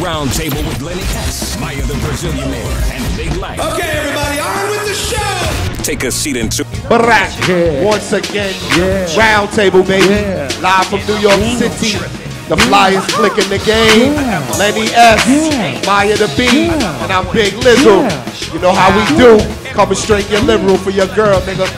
Roundtable with Lenny S, Maya the Brazilian Man, and Big Lite. Okay, everybody, on with the show. Take a seat and two. Barack, Yeah. once again, Yeah. round table, baby. Yeah. Live from New York City. The flyers flicking the game. Lenny S, Yeah. Maya the B, Yeah. and I'm Big Lizzo. Yeah. You know how we do. Coming straight your living room for your girl, nigga.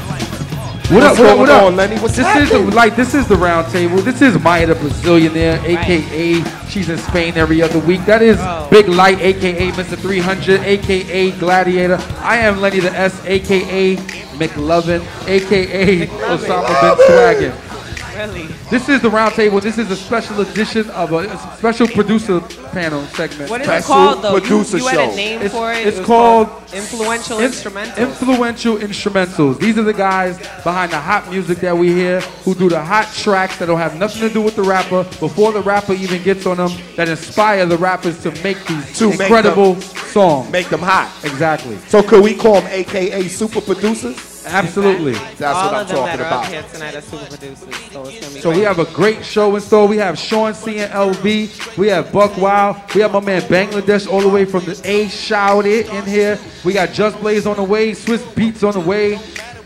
What up? What's What up? going What up? on, Lenny? What's this happening? is like this is the round table. This is Maya the Brazilianaire, aka she's in Spain every other week. That is oh. Big Lite, aka Mr. 300, aka Gladiator. I am Lenny the S, aka McLovin, aka Osama bin Swaggin. Really? This is the roundtable. This is a special edition of a, a special producer panel segment. What is Special it called though? You, producer you had a name It's- for it. it's it was called influential In- instrumentals. Influential instrumentals. These are the guys behind the hot music that we hear who do the hot tracks that don't have nothing to do with the rapper before the rapper even gets on them that inspire the rappers to make these To make incredible songs. Make them hot. exactly. So could we call them AKA super producers? Absolutely. That's All what I'm talking that about. here tonight are super producers, so it's gonna be So we have a great show in store. We have Sean C and LV. We have Buck Wild. We have my man Bangladesh all the way from the A Shout It in here. We got Just Blaze on the way. Swizz Beatz on the way.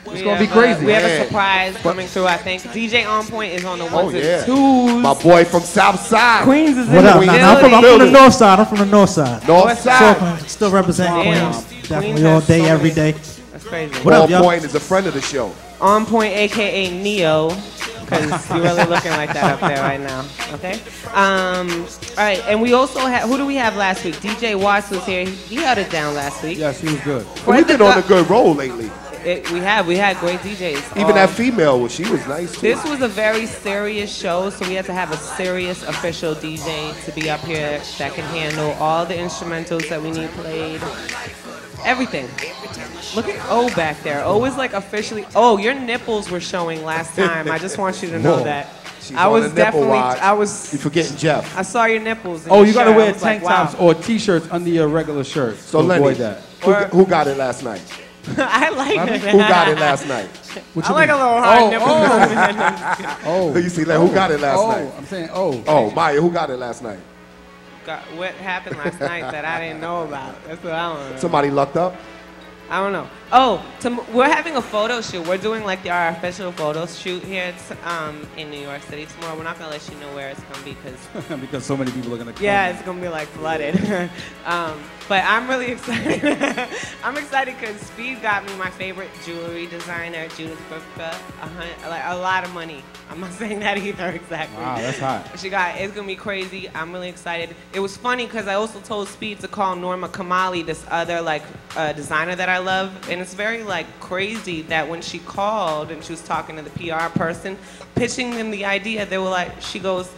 It's gonna be have a- crazy. we have a Man. surprise coming through, I think. DJ On Point is on the oh, ones Oh, yeah. and twos. My boy from South Side. Queens is What in up? the Nah, nah, I'm, from, I'm from the north side. I'm from the north side. North West Side. Side. Still, still representing Damn. Queens. Queens Definitely all day, so every many- day. That's crazy. What up, Ball y'all? Point is a friend of the show. On Point, aka Neo, because you're really looking like that up there right now. Okay. Um. All right, and we also have who do we have last week? DJ Watts was here. He held it down last week. Yes, he was good. We've been on a good roll lately. It, we have we had great DJs. Even Um, that female, well, she was nice too. This was a very serious show, so we had to have a serious official DJ to be up here that can handle all the instrumentals that we need played. Everything. Look at O back there. O is like officially. Oh, your nipples were showing last time. I just want you to know Whoa. that. She's I was definitely. watch. I was. You forgetting Jeff. I saw your nipples. Oh, your you gotta shirt. Wear tank like, wow. tops or t-shirts under your regular shirt. So to Lenny, avoid that. who, Or- who got it last night? I like it. Who got it last night? I like a little hard Oh, nipple. Oh. oh, You see, like, who got it last oh, night? I'm saying oh. Oh, Maya, who got it last night? Got- what happened last night that I didn't know about? That's what I want. Somebody lucked up? I don't know. Oh, tom- we're having a photo shoot. We're doing like the, our official photo shoot here t- um, in New York City tomorrow. We're not gonna let you know where it's gonna be because because so many people are gonna come. yeah, it's gonna be like flooded. um, but I'm really excited. I'm excited because Speed got me my favorite jewelry designer, Judith Ripka. A hun- like a lot of money. I'm not saying that either exactly. Wow, that's hot. She got it's gonna be crazy. I'm really excited. It was funny because I also told Speed to call Norma Kamali, this other like uh, designer that I love, and it's very like crazy that when she called and she was talking to the PR person, pitching them the idea, they were like, she goes,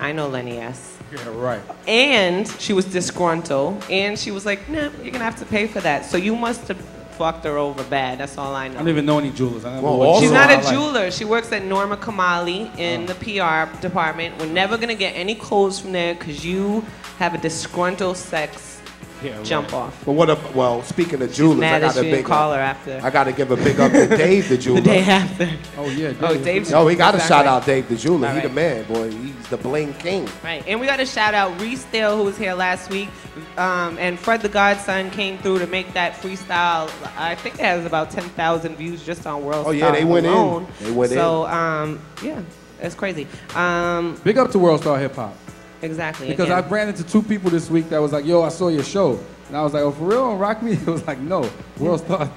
"I know Lenny S." Yeah, right. And she was disgruntled, and she was like, "No, you're gonna have to pay for that." So you must have fucked her over bad. That's all I know. I don't even know any jewelers. I never Well, wore also- She's jewelry not a my life. jeweler. She works at Norma Kamali in oh. the PR department. We're never gonna get any clothes from there because you have a disgruntled sex Yeah, right. jump off. But what up? Well, speaking of jewelers, I Mad got that a big didn't call her after I got to give a big up to Dave the jeweler. the jeweler. day after. Oh yeah. Oh, Dave. Dave. Yo, we got to Exactly. shout out Dave the jeweler. All He the man, boy. He's the bling king. Right, and we got to shout out Reese Dale, who was here last week, um, and Fred the Godson came through to make that freestyle. I think it has about 10,000 views just on World Oh, yeah, Star they went in. They went in. so, um, yeah, it's crazy. Um, Big up to World Star Hip Hop exactly. because I again. ran into two people this week that was like, "Yo, I saw your show," and I was like, "Oh, for real? On Rock Me?" It was like, "No, World Star."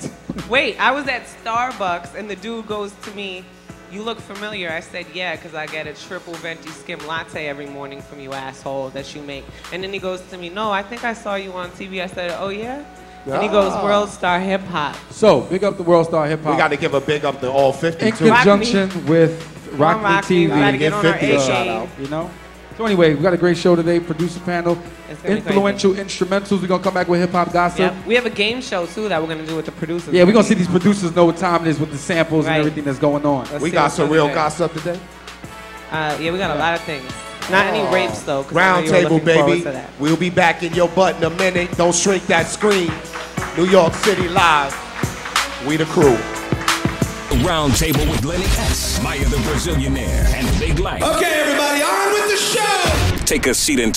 Wait, I was at Starbucks and the dude goes to me, You look familiar. I said, Yeah, because I get a triple venti skim latte every morning from you, asshole, that you make. And then he goes to me, No, I think I saw you on TV. I said, Oh, yeah? And he goes, Ah. World Star Hip Hop. so big up the World Star Hip Hop. We got to give a big up to all 50 in too. Rock conjunction with Rock Me Rock Me, we TV. gotta get on 50 a A shout out. You know. So anyway, we got a great show today. Producer panel, It's gonna influential instrumentals. We're gonna come back with hip hop gossip. Yep. We have a game show, too, that we're going to do with the producers. Yeah, we're gonna see these producers know what time it is with the samples Right. and everything that's going on. Let's We got some real today. gossip today. Uh, yeah, we got a lot of things. Not any rapes, though. I Round table, baby. We'll be back in your butt in a minute. Don't shrink that screen. New York City live. We the crew. Roundtable with Lenny S, Maya the Brazilianaire, and Big Lite. Okay, everybody, on with the show. Take a seat and